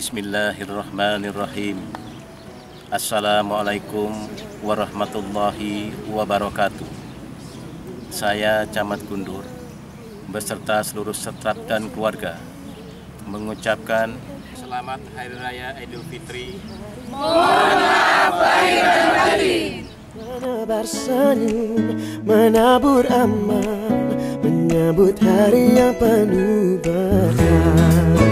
Bismillahirrahmanirrahim. Assalamualaikum warahmatullahi wabarakatuh. Saya Camat Gundur beserta seluruh setrap dan keluarga mengucapkan Selamat Hari Raya Idul Fitri. Menebar senyum, menabur aman Menyambut hari yang penuh berkah.